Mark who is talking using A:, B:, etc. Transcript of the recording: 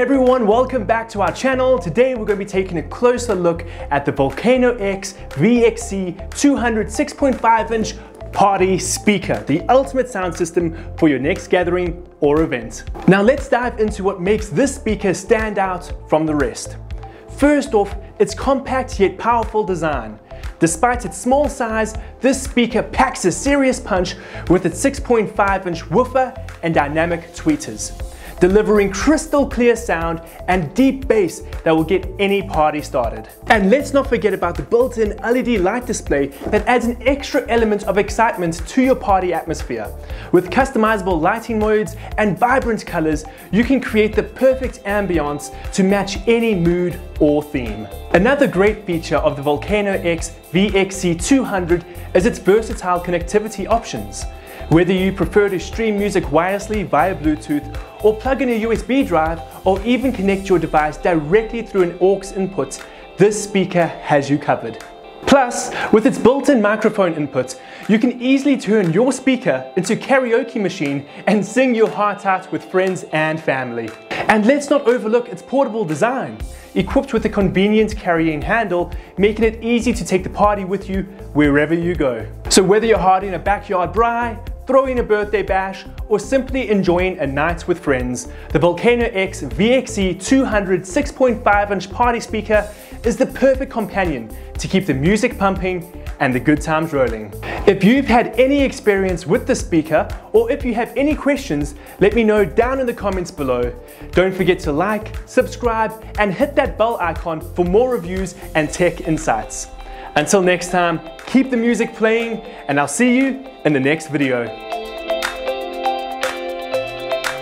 A: everyone, welcome back to our channel. Today we're going to be taking a closer look at the VolkanoX VXC 200 6.5 inch party speaker, the ultimate sound system for your next gathering or event. Now let's dive into what makes this speaker stand out from the rest. First off, its compact yet powerful design. Despite its small size, this speaker packs a serious punch with its 6.5 inch woofer and dynamic tweeters delivering crystal clear sound and deep bass that will get any party started. And let's not forget about the built-in LED light display that adds an extra element of excitement to your party atmosphere. With customizable lighting modes and vibrant colors, you can create the perfect ambiance to match any mood or theme. Another great feature of the VolkanoX VXC200 is its versatile connectivity options. Whether you prefer to stream music wirelessly via Bluetooth or plug in a USB drive or even connect your device directly through an aux input, this speaker has you covered. Plus, with its built-in microphone input, you can easily turn your speaker into a karaoke machine and sing your heart out with friends and family. And let's not overlook its portable design. Equipped with a convenient carrying handle, making it easy to take the party with you wherever you go. So whether you're harding a backyard braai, throwing a birthday bash, or simply enjoying a night with friends, the VolkanoX VXC 200 6.5 inch party speaker is the perfect companion to keep the music pumping and the good times rolling. If you've had any experience with the speaker or if you have any questions, let me know down in the comments below. Don't forget to like, subscribe and hit that bell icon for more reviews and tech insights. Until next time, keep the music playing and I'll see you in the next video.